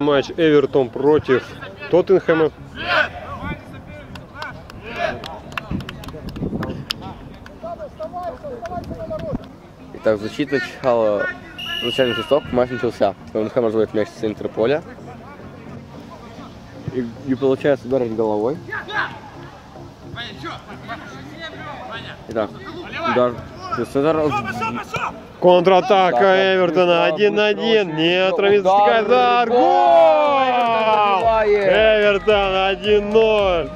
Матч Эвертон против Тоттенхэма. Итак, защита начала начальный свисток, матч начался. Тоттенхэм разводит мяч с центра поля. И, и получается ударить головой. Итак, удар. Центра. Контратака Эвертона. Один на один. Нет, Равинский удар. Гол! Эвертон 1-0.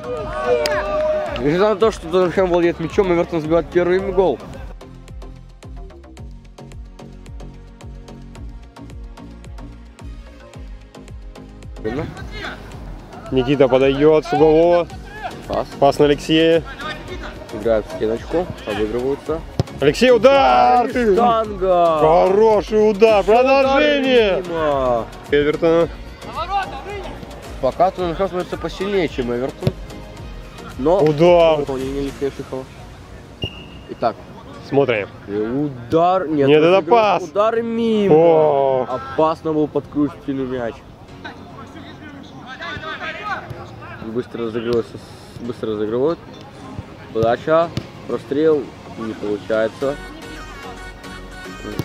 Несмотря на то, что Тоттенхэм владеет мячом, Эвертон забивает первый гол. Никита подает с углового. Пас. Пас на Алексея. Играют в стеночку, обыгрываются. Алексей, удар! Ты- Штанга! Хороший удар. Продолжение. Мимо. Эвертона. Пока Тоттенхэм становится посильнее, чем Эвертон. Но Удар. выполнение Алексея Шихова. Итак, Смотрим. и удар. Нет, Нет, это пас. Удар мимо. О. Опасно был подкрутительный мяч. Быстро разыгрывается, быстро разыгрывают. Подача, прострел, не получается.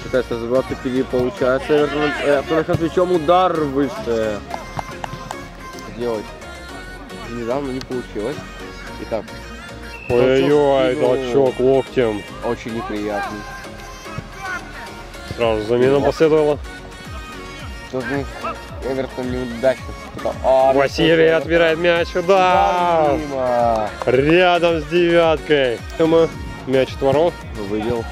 Пытается забраться впереди, получается. Э, Тоттенхэм с мячом удар выше. Сделать. Недавно не получилось. Итак, Ой-ой-ой, Толчок локтем. очень неприятный. Сразу замена последовала. Эвертон неудачно. А, Василий ну, отбирает мяч. удар. Рядом с девяткой. Мяч от ворот. Вывел.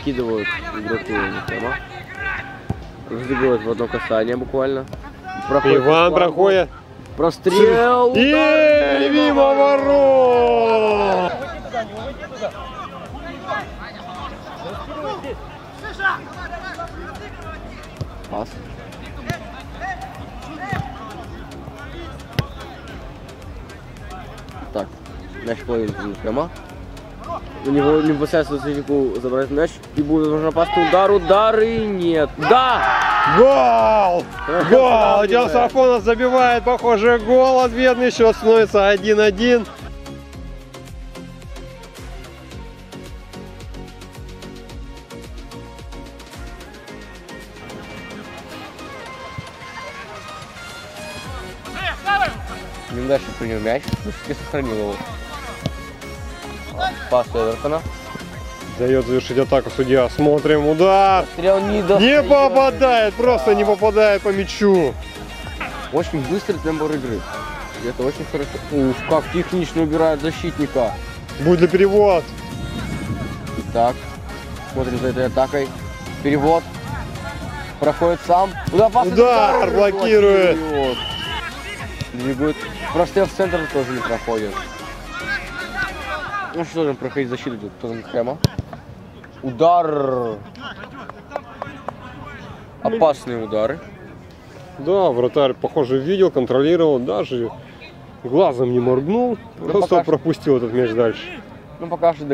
Скидывают игроки Униформа. Разыгрывают в одно касание буквально. Проходит Иван проходит. Прострел. И мимо ворот. Пас. Мяч половину прямо. У него не бросается защитнику забрать мяч. И будет возможно опасный удар, удар и нет. Да! Гол! Гол! Сравнивает. Сафонов забивает, похоже, гол ответный. Счет становится 1-1. Неудачно принял мяч, и сохранил его. Пас Эвертона. Дает завершить атаку судья. Смотрим, удар. Стрел не попадает, просто не попадает по мячу. Очень быстрый темп игры. И это очень хорошо. Ух, как технично убирает защитника. Будет ли перевод? Так, смотрим за этой атакой. Перевод. Проходит сам. Удар, опасный Удар, блокирует. блокирует. Двигает. Прострел в центр тоже не проходит. Ну что же проходить защиту тут Тоттенхэма. Удар. Опасные удары. Да, вратарь, похоже, видел, контролировал, даже глазом не моргнул. Просто пока пропустил этот мяч дальше. Ну пока что.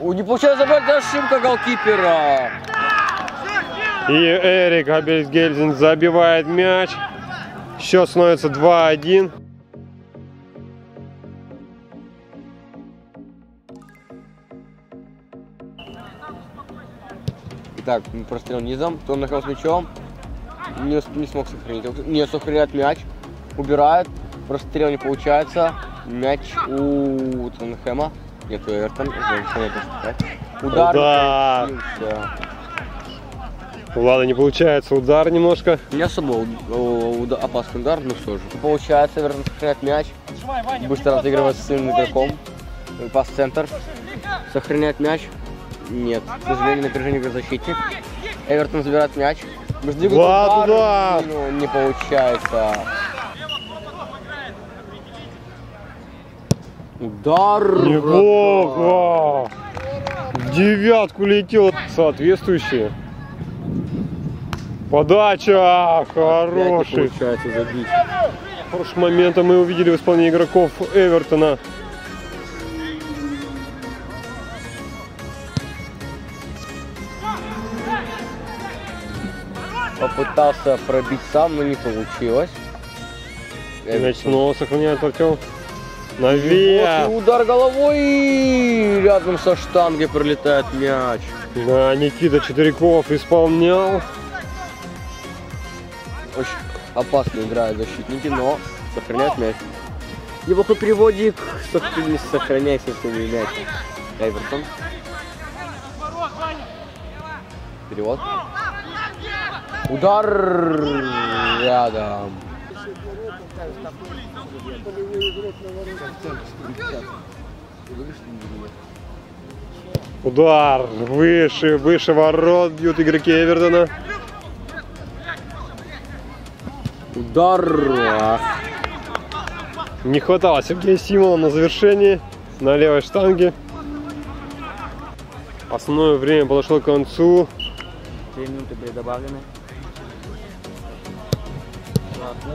О, не получается забрать ошибка голкипера. И Эрик Абельсгельзен забивает мяч. Счет становится 2-1. Итак, прострел низом, то он нахал с мячом. Не, не смог сохранить. Не сохраняет мяч. Убирает. Прострел не получается. Мяч у Тоттенхэма. Нет, у Эвертон. Удар. Удар. получился. У Влада не получается удар немножко. Не особо уда- опасный удар, но все же. Получается, Эвертон сохраняет мяч. Быстро разыгрывает с своим игроком. Пас в центр. Сохраняет мяч. Нет, к сожалению, напряжение игры защитник. Эвертон забирает мяч. Влад, удар. Ну, не получается. Удар. Неплохо. Девятку летел соответствующие. Подача хороший. получается забить. Хороший момент мы увидели в исполнении игроков Эвертона. Попытался пробить сам, но не получилось. Мяч снова сохраняет Артем. Вот Наверх. и удар головой. Рядом со штангой пролетает мяч. Да, Никита Четверяков исполнял. Очень опасно играют защитники, но сохраняют мяч. Неплохой переводик. Сохрани- Сохраняй собственный мяч. Эвертон. Перевод. Удар рядом. Удар выше, выше ворот бьют игроки Эвертона. Удар. Не хватало Сергея Симона на завершении на левой штанге. Основное время подошло к концу. Две минуты были добавлены.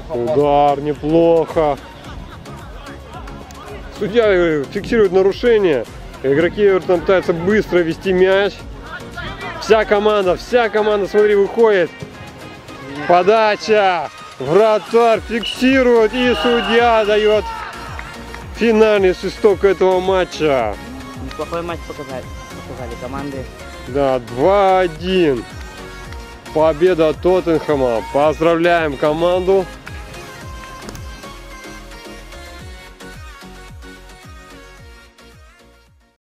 Удар неплохо. Судья э, фиксирует нарушение. Игроки Эвертона пытаются быстро вести мяч. Вся команда, вся команда, смотри, выходит. Подача. Вратарь фиксирует и судья дает финальный свисток этого матча. Неплохой матч показали, показали команды. Да, 2-1. Победа Тоттенхэма. Поздравляем команду.